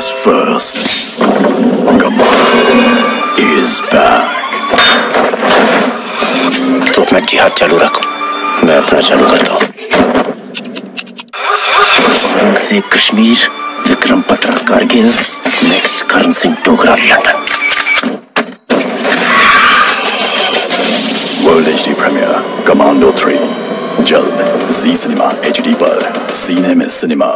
India's first. Gamal is back. तू अपना जिहाद चालू रखो। मैं अपना चालू करता हूँ। Aurangzeb Kashmir, Vikram Batra Kargil next Karan Singh, Dogra, London. World H D premiere commando three जल्द जी सिनेमा एच डी पर सीने में सिनेमा